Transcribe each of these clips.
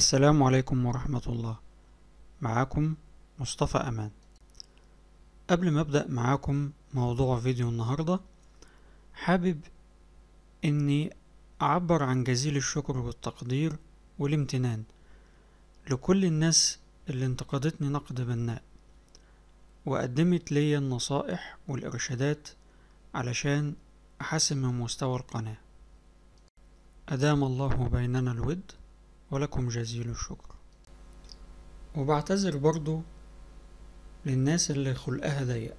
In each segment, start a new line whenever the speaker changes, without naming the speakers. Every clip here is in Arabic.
السلام عليكم ورحمة الله. معاكم مصطفى أمان. قبل ما أبدأ معاكم موضوع فيديو النهاردة حابب إني أعبر عن جزيل الشكر والتقدير والامتنان لكل الناس اللي انتقدتني نقد بناء وقدمت لي النصائح والإرشادات علشان أحسن من مستوى القناة. أدام الله بيننا الود ولكم جزيل الشكر. وبعتذر برضو للناس اللي خلقها ضيق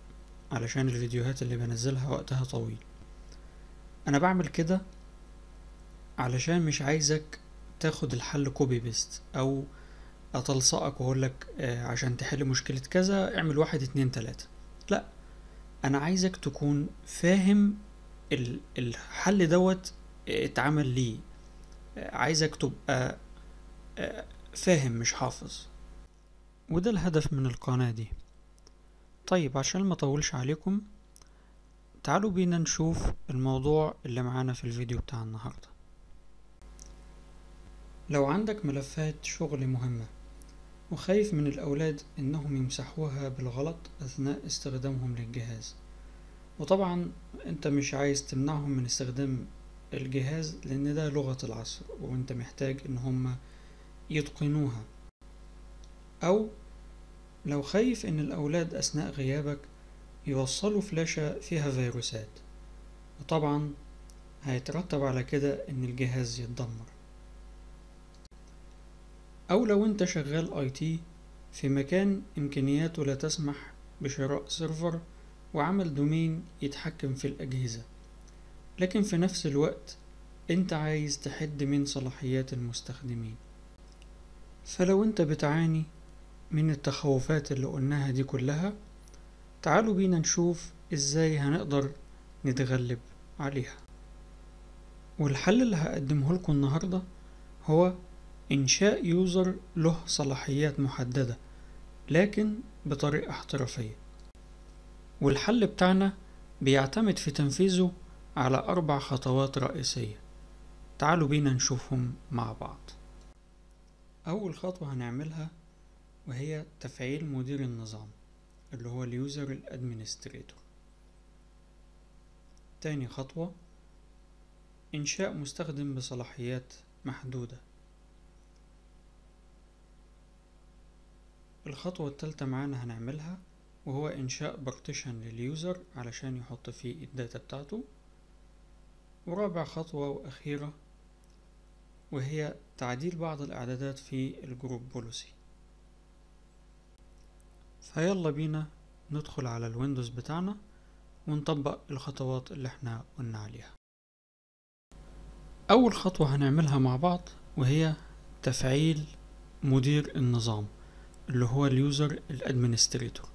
علشان الفيديوهات اللي بنزلها وقتها طويل. أنا بعمل كده علشان مش عايزك تاخد الحل copy paste أو أتلصقك واقولك آه عشان تحل مشكلة كذا اعمل واحد اتنين تلاتة. لا أنا عايزك تكون فاهم الحل دوت اتعمل ليه. عايزك تبقى فاهم مش حافظ. وده الهدف من القناة دي. طيب عشان ما أطولش عليكم تعالوا بينا نشوف الموضوع اللي معانا في الفيديو بتاع النهاردة. لو عندك ملفات شغل مهمة وخايف من الأولاد إنهم يمسحوها بالغلط أثناء استخدامهم للجهاز وطبعا أنت مش عايز تمنعهم من استخدام الجهاز لأن ده لغة العصر وأنت محتاج إن هما يتقنوها. أو لو خايف إن الأولاد أثناء غيابك يوصلوا فلاشة فيها فيروسات. وطبعا هيترتب على كده إن الجهاز يتدمر. أو لو أنت شغال IT في مكان إمكانياته لا تسمح بشراء server وعمل domain يتحكم في الأجهزة. لكن في نفس الوقت أنت عايز تحد من صلاحيات المستخدمين. فلو أنت بتعاني من التخوفات اللي قلناها دي كلها تعالوا بينا نشوف إزاي هنقدر نتغلب عليها. والحل اللي هقدمه لكم النهاردة هو إنشاء user له صلاحيات محددة لكن بطريقة احترافية. والحل بتاعنا بيعتمد في تنفيذه على أربع خطوات رئيسية. تعالوا بينا نشوفهم مع بعض. أول خطوة هنعملها وهي تفعيل مدير النظام اللي هو ال user ال administrator تاني خطوة إنشاء مستخدم بصلاحيات محدودة. الخطوة التالتة معانا هنعملها وهو إنشاء partition لل user علشان يحط فيه ال data بتاعته. ورابع خطوة وأخيرة وهي تعديل بعض الإعدادات في ال group policy. فيلا بينا ندخل على ال Windows بتاعنا ونطبق الخطوات اللي إحنا قلنا عليها. أول خطوة هنعملها مع بعض وهي تفعيل مدير النظام اللي هو ال user ال administrator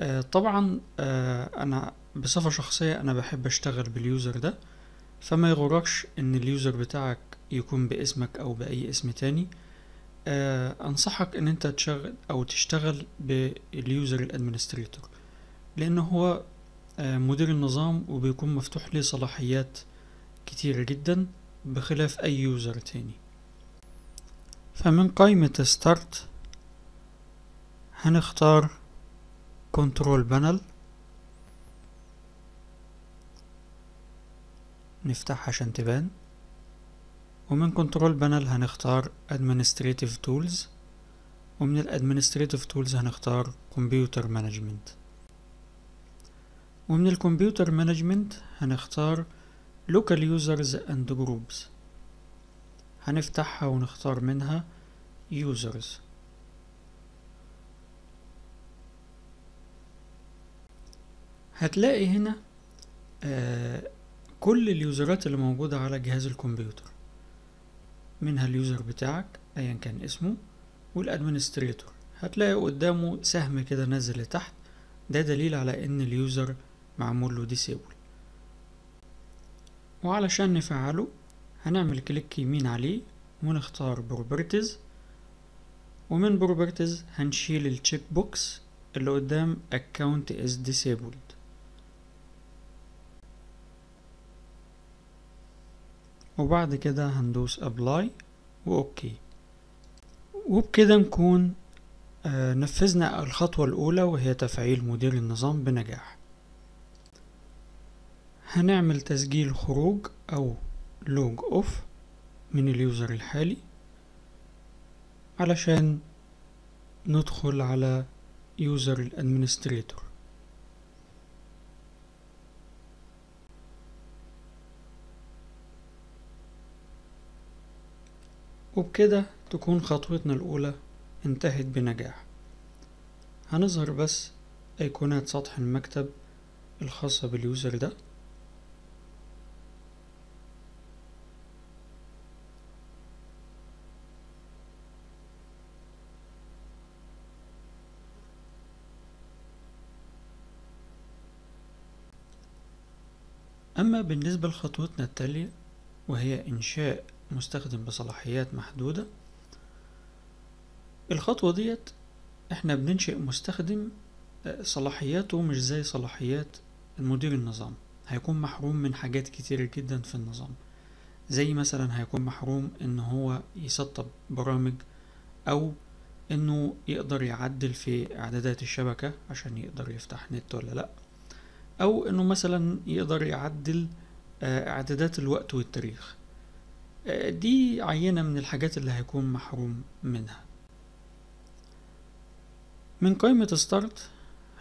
آه طبعا آه أنا بصفة شخصية أنا بحب أشتغل بال user ده فما يغركش إن ال user بتاعك يكون باسمك أو بأي اسم تاني. آه أنصحك إن أنت تشغل أو تشتغل بال user ال administrator لأن هو آه مدير النظام وبيكون مفتوح ليه صلاحيات كتيرة جدا بخلاف أي user تاني. فمن قائمة start هنختار control panel نفتحها عشان تبان. ومن كنترول بانل هنختار administrative tools ومن ال administrative tools هنختار computer management. ومن ال computer management هنختار local users and groups. هنفتحها ونختار منها users. هتلاقي هنا آه كل ال users اللي موجودة على جهاز الكمبيوتر. منها ال user بتاعك ايا كان اسمه وال administrator هتلاقي قدامه سهم كده نازل لتحت ده دليل على إن ال user معمول له disable وعلشان نفعله هنعمل click يمين عليه ونختار properties ومن properties هنشيل ال check box اللي قدام account is disabled. وبعد كده هندوس apply و ok وبكده نكون آه، نفذنا الخطوة الأولى وهي تفعيل مدير النظام بنجاح. هنعمل تسجيل خروج أو log off من ال user الحالي علشان ندخل على user ال administrator وبكده تكون خطوتنا الأولى انتهت بنجاح. هنظهر بس أيقونات سطح المكتب الخاصة بال user ده. أما بالنسبة لخطوتنا التالية وهي إنشاء مستخدم بصلاحيات محدودة. الخطوة ديت إحنا بننشئ مستخدم آه، صلاحياته مش زي صلاحيات المدير النظام. هيكون محروم من حاجات كتير جدا في النظام. زي مثلا هيكون محروم إن هو يسطب برامج أو إنه يقدر يعدل في إعدادات الشبكة عشان يقدر يفتح نت ولا لأ. أو إنه مثلا يقدر يعدل آه، إعدادات الوقت والتاريخ. دي عينة من الحاجات اللي هيكون محروم منها. من قائمة start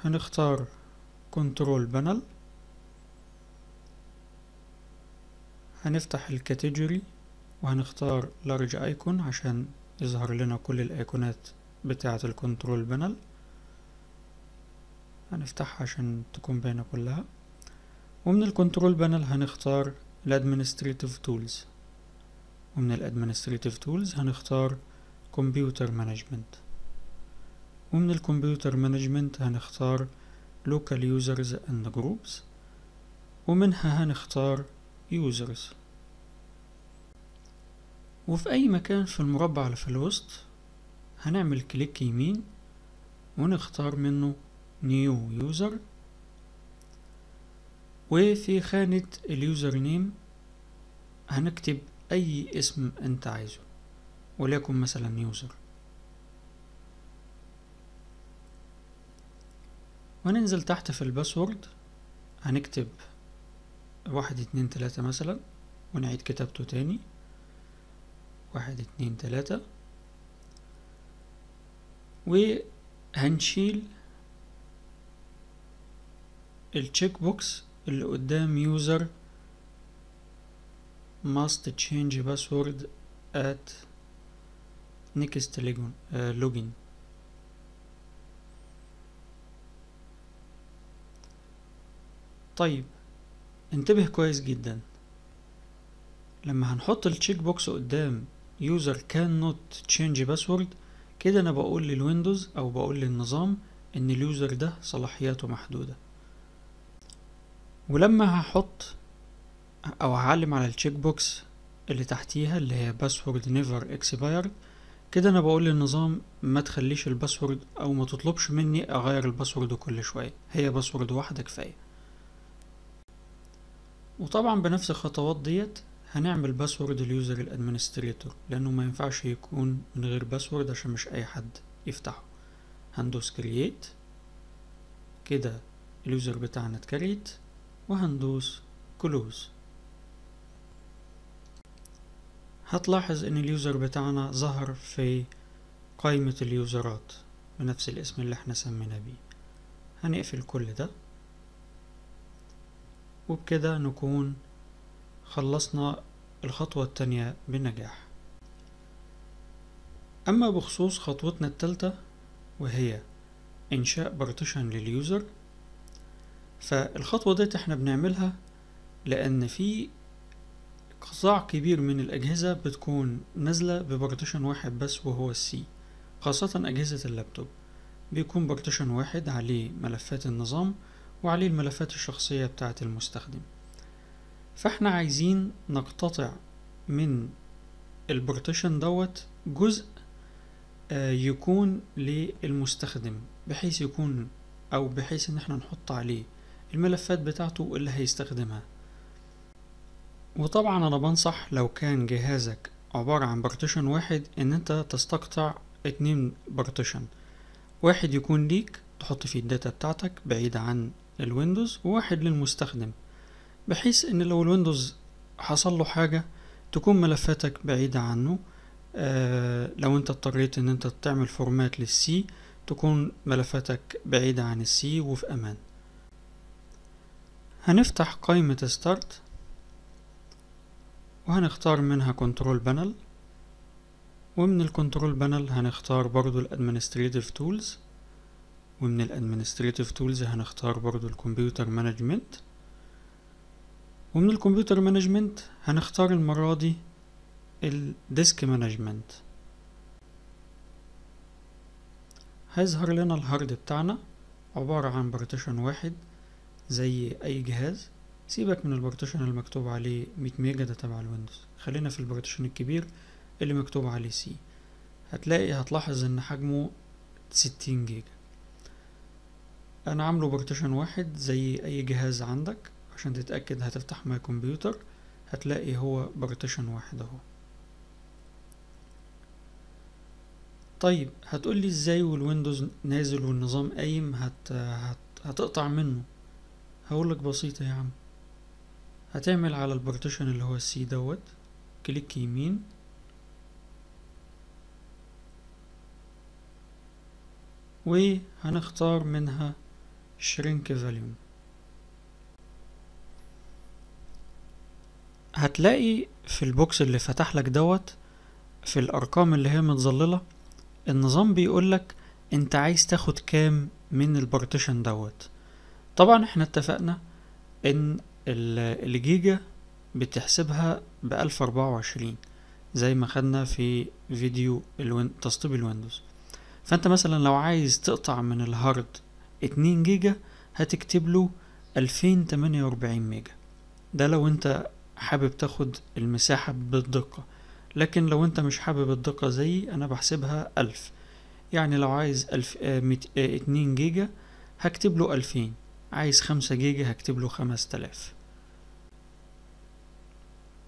هنختار control panel. هنفتح ال category وهنختار large icon عشان يظهر لنا كل الايقونات بتاعة ال control panel. هنفتحها عشان تكون باينة كلها. ومن ال control panel هنختار ال administrative tools ومن ال administrative tools هنختار computer management ومن ال computer management هنختار local users and groups. ومنها هنختار users. وفي أي مكان في المربع اللي في الوسط هنعمل click يمين ونختار منه new user. وفي خانة ال user name هنكتب أي اسم أنت عايزه. وليكن مثلا user. وهننزل تحت في ال password. هنكتب واحد اتنين تلاتة مثلا. ونعيد كتابته تاني. واحد اتنين تلاتة. وهنشيل ال check box اللي قدام user must change password at next login طيب انتبه كويس جدا. لما هنحط ال check box قدام user cannot change password كده أنا بقول لل Windows أو بقول للنظام إن ال user ده صلاحياته محدودة. ولما هحط أو هعلم على ال check box اللي تحتيها اللي هي password never expired. كده أنا بقول للنظام ما تخليش ال password أو ما تطلبش مني أغير ال password كل شوية. هي password واحدة كفاية. وطبعا بنفس الخطوات ديت هنعمل password ال user ال administrator لأنه ما ينفعش يكون من غير password عشان مش أي حد يفتحه. هندوس create كده ال user بتاعنا ات create. وهندوس close هتلاحظ إن ال user بتاعنا ظهر في قائمة ال users بنفس الاسم اللي إحنا سمينا بيه. هنقفل كل ده. وبكده نكون خلصنا الخطوة التانية بنجاح أما بخصوص خطوتنا التالتة وهي إنشاء partition لل user فالخطوة ديت إحنا بنعملها لأن في قطاع كبير من الأجهزة بتكون نازلة ب partition واحد بس وهو ال C خاصة أجهزة اللابتوب. بيكون partition واحد عليه ملفات النظام وعليه الملفات الشخصية بتاعة المستخدم. فإحنا عايزين نقتطع من ال partition دوت جزء آه، يكون للمستخدم بحيث يكون أو بحيث إن إحنا نحط عليه الملفات بتاعته اللي هيستخدمها. وطبعا أنا بنصح لو كان جهازك عبارة عن partition واحد إن أنت تستقطع اتنين partition واحد يكون ليك تحط فيه ال data بتاعتك بعيد عن الويندوز وواحد للمستخدم. بحيث إن لو الويندوز حصل له حاجة تكون ملفاتك بعيدة عنه. آه لو أنت اضطريت إن أنت تعمل format للسي تكون ملفاتك بعيدة عن السي وفي أمان. هنفتح قائمة start وهنختار منها control panel ومن ال control panel هنختار برضو ال administrative tools ومن ال administrative tools هنختار برضو ال computer management ومن ال computer management هنختار المرة دي ال disk management هيظهر لنا ال hard بتاعنا عبارة عن partition واحد زي أي جهاز. سيبك من ال partition المكتوب عليه مية ميجا ده تبع الويندوز. خلينا في ال partition الكبير اللي مكتوب عليه C. هتلاقي هتلاحظ إن حجمه ستين جيجا. أنا عامله partition واحد زي أي جهاز عندك. عشان تتأكد هتفتح my computer هتلاقي هو partition واحد أهو. طيب هتقولي إزاي والويندوز نازل والنظام قايم؟ هت... هت... هتقطع منه. هقولك بسيطة يا عم. هتعمل على ال partition اللي هو ال C دوت click يمين. وهنختار منها shrink volume. هتلاقي في ال box اللي فتح لك دوت في الأرقام اللي هي متظللة النظام بيقولك انت عايز تاخد كام من ال partition دوت. طبعا إحنا اتفقنا إن الجيجا بتحسبها بألف أربعة وعشرين زي ما خدنا في فيديو الوين... تسطيب الويندوز. فأنت مثلا لو عايز تقطع من ال hard اتنين جيجا هتكتب له ألفين تمانية وأربعين ميجا. ده لو أنت حابب تاخد المساحة بالدقة. لكن لو أنت مش حابب الدقة زي أنا بحسبها ألف. يعني لو عايز آه ميت آه اتنين جيجا هكتب له ألفين. عايز خمسة جيجا هكتب له خمس تلاف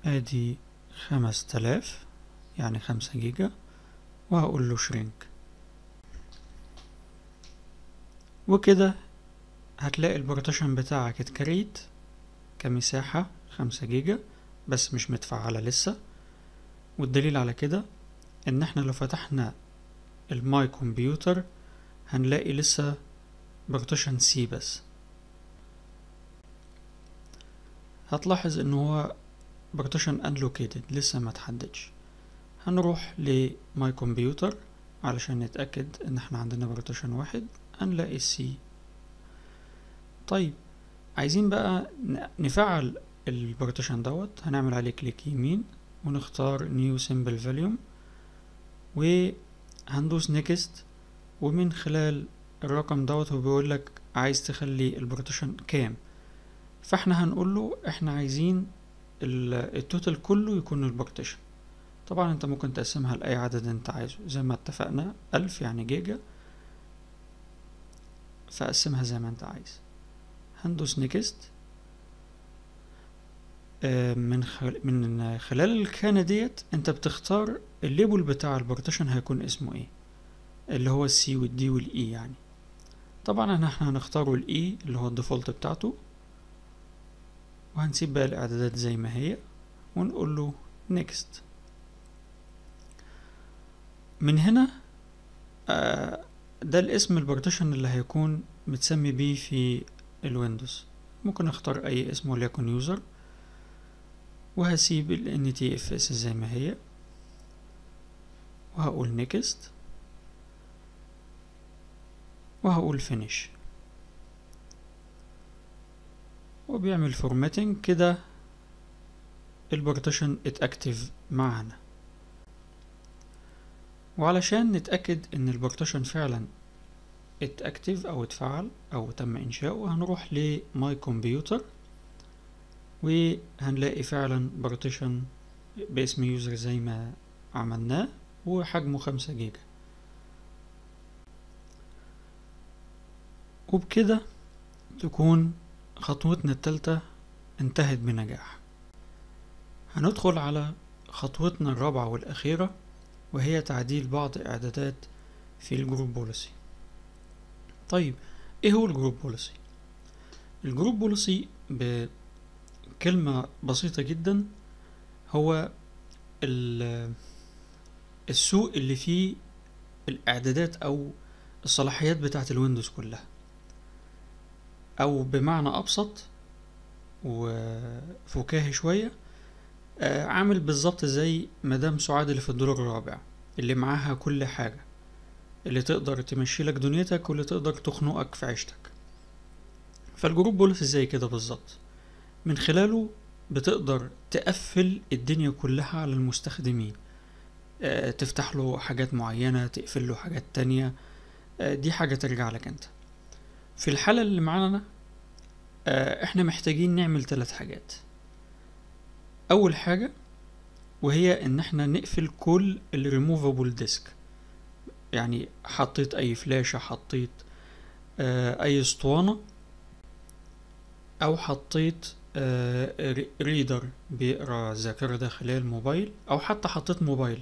آدي خمس تلاف يعني خمسة جيجا وهقول له shrink. وكده هتلاقي ال partition بتاعك اتcreate كمساحة خمسة جيجا بس مش متفعلة لسه. والدليل على كده إن إحنا لو فتحنا ال my computer هنلاقي لسه partition C بس. هتلاحظ ان هو partition unallocated لسه ما تحددش. هنروح ل my computer علشان نتأكد إن إحنا عندنا partition واحد هنلاقي ال C طيب عايزين بقى نفعل ال partition دوت. هنعمل عليه click يمين ونختار new simple volume وهندوس next ومن خلال الرقم دوت هو بيقول لك عايز تخلي ال partition كام. فاحنا هنقول له إحنا عايزين ال total كله يكون ال partition طبعا انت ممكن تقسمها لأي عدد انت عايزه. زي ما اتفقنا ألف يعني جيجا. فقسمها زي ما انت عايز. هندوس next من خل... من خلال الخانة ديت انت بتختار ال label بتاع ال partition هيكون اسمه إيه. اللي هو ال C وال D وال E يعني. طبعا إحنا هنختاره ال E اللي هو ال default بتاعته. وهنسيب بقى الاعدادات زي ما هي ونقول له next. من هنا آه ده الاسم ال partition اللي هيكون متسمي بيه في الويندوز. ممكن أختار أي اسم وليكن user وهسيب ال NTFS زي ما هي. وهقول next. وهقول finish. وبيعمل formatting كده. ال partition اتactive معانا وعلشان نتأكد إن ال partition فعلا اتactive أو اتفعل أو تم إنشاؤه هنروح ل my computer وهنلاقي فعلا partition باسم user زي ما عملناه وحجمه خمسة جيجا. وبكده تكون خطوتنا التالتة انتهت بنجاح. هندخل على خطوتنا الرابعة والأخيرة وهي تعديل بعض إعدادات في ال group policy. طيب إيه هو ال group policy؟ ال group policy بكلمة بسيطة جدا هو ال- الصندوق اللي فيه الإعدادات أو الصلاحيات بتاعت ال Windows كلها. أو بمعنى أبسط وفكاهي شوية آه، عامل بالظبط زي مدام سعاد اللي في الدور الرابع اللي معاها كل حاجة اللي تقدر تمشي لك دنيتك واللي تقدر تخنقك في عيشتك. فال group policy زي كده بالظبط؟ من خلاله بتقدر تقفل الدنيا كلها على المستخدمين آه، تفتح له حاجات معينة تقفل له حاجات تانية آه، دي حاجة ترجع لك أنت. في الحالة اللي معانا آه، إحنا محتاجين نعمل ثلاث حاجات. أول حاجة وهي إن إحنا نقفل كل الريموفابل ديسك يعني حطيت أي فلاشة حطيت آه، أي أسطوانة أو حطيت آه، ري- reader بيقرأ ذاكرة داخلية الموبايل أو حتى حطيت موبايل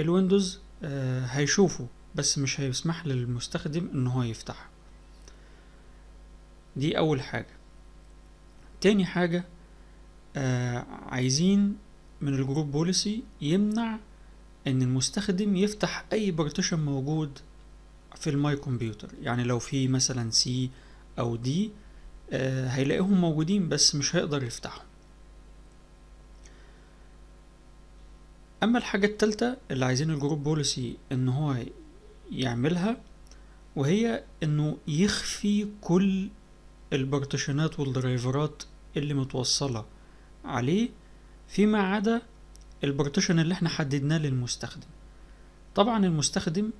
ال Windows آه، هيشوفه بس مش هيسمح للمستخدم إن هو يفتحه. دي أول حاجة. تاني حاجة آه عايزين من ال group policy يمنع إن المستخدم يفتح أي partition موجود في ال my computer. يعني لو في مثلا C أو D آه هيلاقيهم موجودين بس مش هيقدر يفتحهم. أما الحاجة التالتة اللي عايزين ال group policy إن هو يعملها وهي إنه يخفي كل البارتيشنات والدرايفرات اللي متوصلة عليه فيما عدا ال partition اللي إحنا حددناه للمستخدم. طبعا المستخدم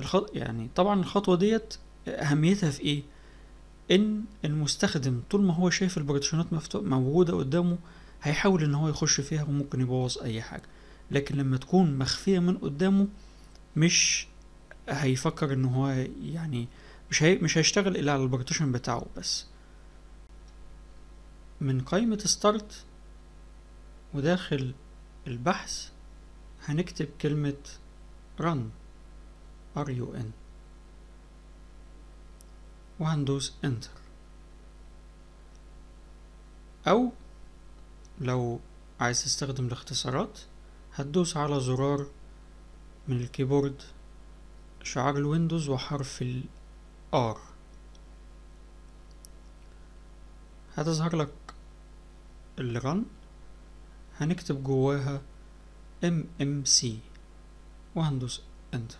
الخط... يعني طبعا الخطوة ديت أهميتها في إيه؟ إن المستخدم طول ما هو شايف ال partitionات مفتو... موجودة قدامه هيحاول إن هو يخش فيها وممكن يبوظ أي حاجة. لكن لما تكون مخفية من قدامه مش هيفكر إن هو يعني مش هي... مش هيشتغل إلا على ال partition بتاعه بس. من قائمة start وداخل البحث هنكتب كلمة run. R u n. وهندوس enter. أو لو عايز تستخدم الاختصارات هتدوس على زرار من الكيبورد شعار ال Windows وحرف ال R. هتظهر لك ال run هنكتب جواها MMC وهندوس enter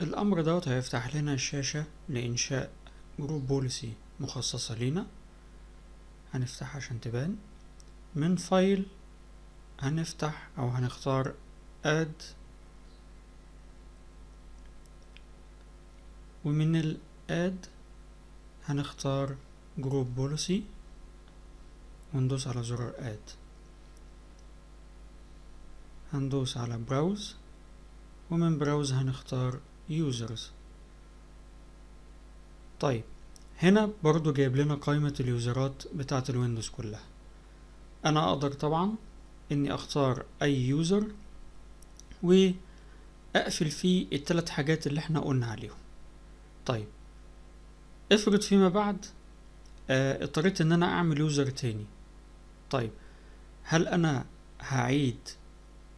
الأمر دوت هيفتح لنا الشاشة لإنشاء group policy مخصصة لينا. هنفتح عشان تبان. من file هنفتح أو هنختار add. ومن ال add هنختار group policy وندوس على زرار add هندوس على browse ومن browse هنختار users. طيب هنا برضو جايب لنا قائمة ال userات بتاعة ال Windows كلها. أنا أقدر طبعا إني أختار أي user وأقفل فيه التلات حاجات اللي إحنا قلنا عليهم. طيب افرض فيما بعد آه، اضطريت إن أنا أعمل يوزر تاني. طيب هل أنا هعيد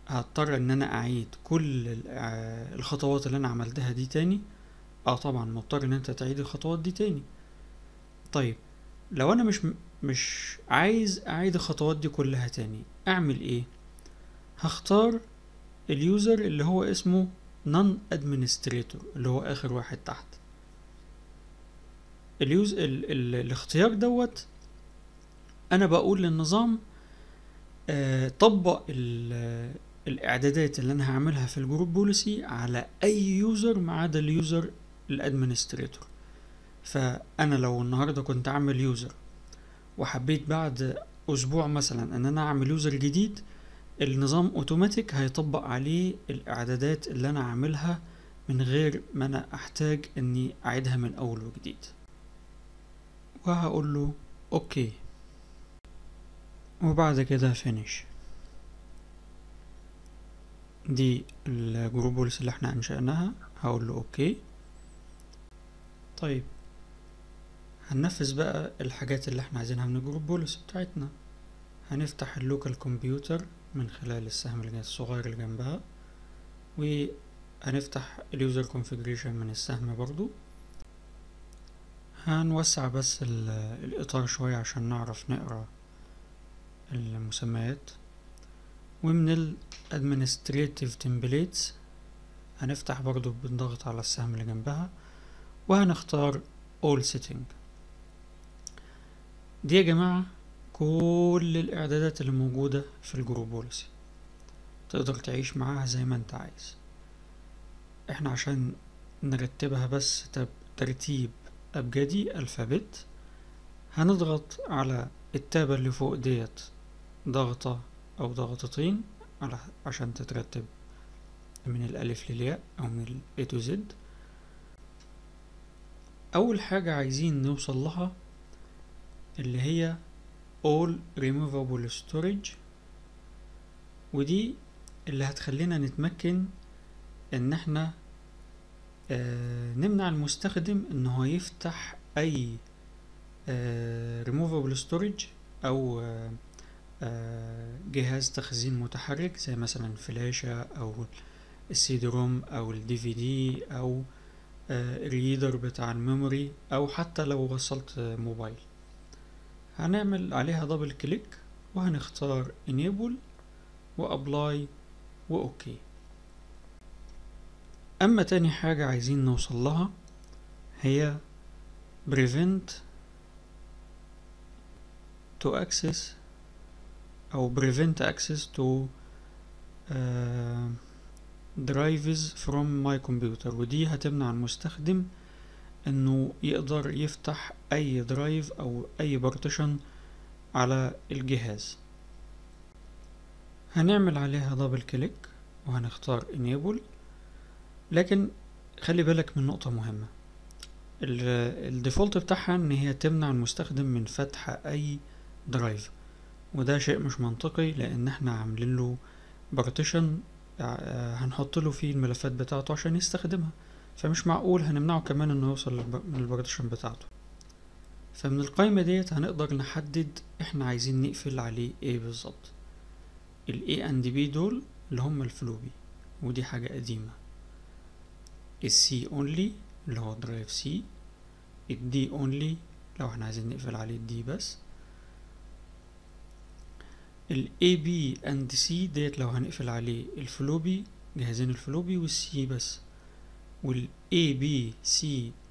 هضطر إن أنا أعيد كل آه، الخطوات اللي أنا عملتها دي تاني؟ آه طبعا مضطر إن أنت تعيد الخطوات دي تاني. طيب لو أنا مش مش عايز أعيد الخطوات دي كلها تاني أعمل إيه؟ هختار ال user اللي هو اسمه non administrator اللي هو آخر واحد تحت. ال use ال ال الاختيار دوت أنا بقول للنظام آه طبق ال- الإعدادات اللي أنا هعملها في ال group policy على أي user ما عدا ال user ال administrator. فأنا لو النهارده كنت أعمل user وحبيت بعد أسبوع مثلا إن أنا أعمل user جديد النظام أوتوماتيك هيطبق عليه الإعدادات اللي أنا عاملها من غير ما أنا أحتاج إني أعيدها من أول وجديد. وهقول له okay. وبعد كده finish دي ال group policy اللي إحنا انشأناها. هقول له okay طيب هننفذ بقى الحاجات اللي إحنا عايزينها من ال group policy بتاعتنا. هنفتح ال local computer من خلال السهم الصغير اللي جنبها. وهنفتح ال user configuration من السهم برضو. هنوسع بس الإطار شوية عشان نعرف نقرأ المسميات. ومن ال Administrative Templates هنفتح برضو بالضغط على السهم اللي جنبها وهنختار All Setting. دي يا جماعة كل الإعدادات اللي موجودة في الجروب بوليسي تقدر تعيش معاها زي ما انت عايز. إحنا عشان نرتبها بس ترتيب أبجدي ألفابت هنضغط على التابة اللي فوق ديت. ضغطة أو ضغطتين عشان تترتب من الألف للياء أو من ال A to Z. أول حاجة عايزين نوصل لها اللي هي all removable storage ودي اللي هتخلينا نتمكن إن إحنا آه نمنع المستخدم إن هو يفتح أي آه removable storage آه آه جهاز تخزين متحرك زي مثلا فلاشة أو ال CD-ROM أو ال DVD أو ال reader بتاع ال memory أو حتى لو وصلت موبايل. هنعمل عليها double click وهنختار enable و apply و okay أما تاني حاجة عايزين نوصل لها هي prevent to access أو prevent access to uh, drives from my computer. ودي هتمنع المستخدم إنه يقدر يفتح أي drive أو أي partition على الجهاز. هنعمل عليها double click وهنختار enable. لكن خلي بالك من نقطة مهمة. ال default بتاعها إن هي تمنع المستخدم من فتح أي drive وده شيء مش منطقي لأن إحنا عاملين له partition هنحط له فيه الملفات بتاعته عشان يستخدمها. فمش معقول هنمنعه كمان إنه يوصل من ال partition بتاعته. فمن القائمة ديت هنقدر نحدد إحنا عايزين نقفل عليه إيه بالظبط. ال A and B دول اللي هم ال floppy ودي حاجة قديمة. ال C only اللي هو drive C ال D only لو إحنا عايزين نقفل عليه ال D بس. ال A and C ديت لو هنقفل عليه ال floppy جهازين ال floppy وال C بس. وال A B C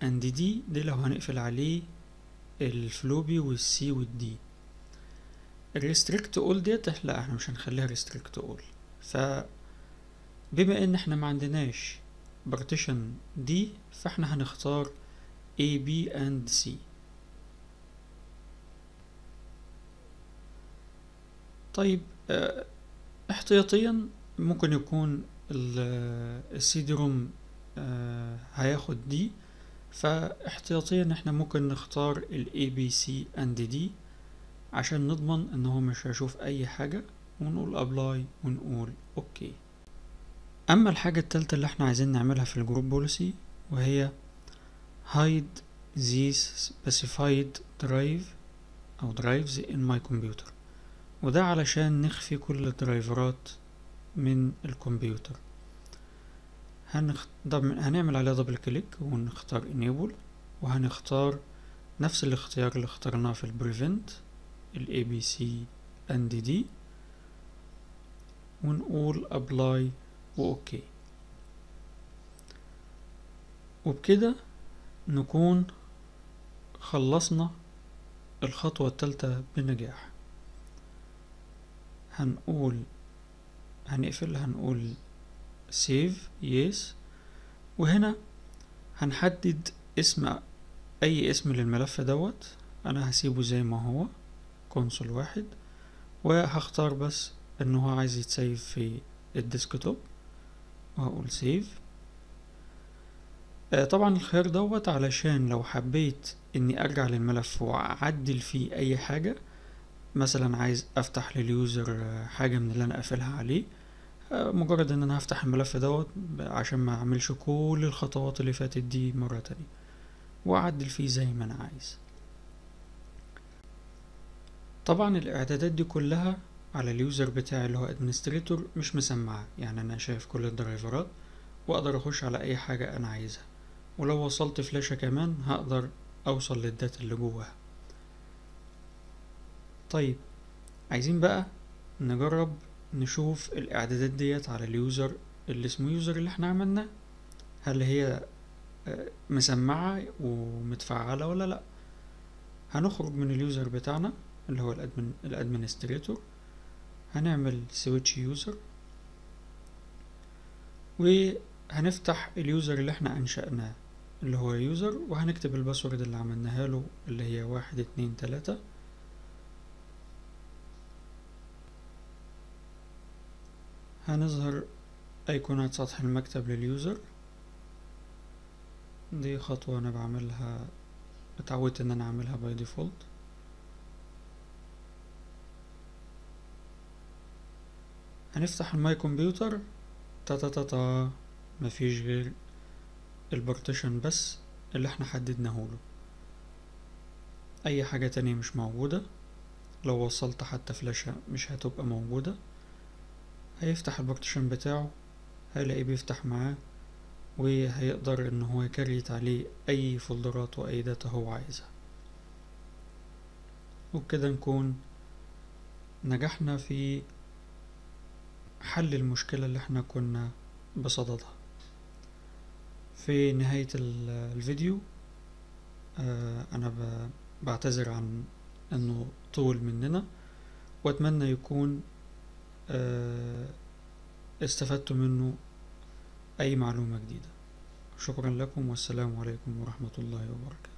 and D دي لو هنقفل عليه ال floppy وال C وال D. ال restrict all ديت لا إحنا مش هنخليها restrict all ف بما إن إحنا ما عندناش partition D فاحنا هنختار A B and C. طيب آه احتياطيا ممكن يكون ال CD ROM آه هياخد D فاحتياطيا إحنا ممكن نختار ال A B C and D عشان نضمن إن هو مش هيشوف أي حاجة ونقول apply ونقول OK أما الحاجة التالتة اللي إحنا عايزين نعملها في ال group policy وهي hide these specified drive أو drives in my computer. وده علشان نخفي كل الدرايفرات من الكمبيوتر. هنخ... هنعمل عليها double click ونختار enable وهنختار نفس الاختيار اللي اخترناه في البريفنت ال ABC and D ونقول apply وأوكي وبكده نكون خلصنا الخطوة التالتة بنجاح. هنقول هنقفل هنقول save as. وهنا هنحدد اسم أي اسم للملف دوت. أنا هسيبه زي ما هو console واحد. وهختار بس ان هو عايز يتسيف في ال desktop. وهقول save آه طبعا الخيار دوت علشان لو حبيت إني أرجع للملف وأعدل فيه أي حاجة مثلا عايز أفتح لل user حاجة من اللي أنا قافلها عليه آه، مجرد إن أنا هفتح الملف دوت عشان ما أعملش كل الخطوات اللي فاتت دي مرة تانية. وأعدل فيه زي ما أنا عايز. طبعا الإعدادات دي كلها على ال user بتاعي اللي هو administrator مش مسمعة. يعني أنا شايف كل الدرايفرات وأقدر أخش على أي حاجة أنا عايزها. ولو وصلت فلاشة كمان هقدر أوصل لل data اللي جواها. طيب عايزين بقى نجرب نشوف الإعدادات ديت على ال user اللي اسمه user اللي إحنا عملناه. هل هي آه، مسمعة ومتفعلة ولا لأ؟ هنخرج من ال user بتاعنا اللي هو ال admin ال administrator. هنعمل switch user وهنفتح ال user اللي إحنا أنشأناه اللي هو user وهنكتب ال password اللي عملناها له اللي هي واحد اتنين تلاتة. هنظهر ايقونات سطح المكتب لل user. دي خطوة أنا بعملها اتعودت إن أنا أعملها by default هنفتح ال my computer. تا تا تا تا مفيش غير ال partition بس اللي إحنا حددناه له. أي حاجة تانية مش موجودة. لو وصلت حتى فلاشة مش هتبقى موجودة. هيفتح ال partition بتاعه هيلاقيه بيفتح معاه وهيقدر إن هو يكريت عليه أي فولدرات وأي data هو عايزها. وبكده نكون نجحنا في حل المشكلة اللي إحنا كنا بصددها. في نهاية ال- الفيديو آه، أنا بعتذر عن إنه طول مننا وأتمنى يكون استفدتوا منه أي معلومة جديدة. شكرا لكم والسلام عليكم ورحمة الله وبركاته.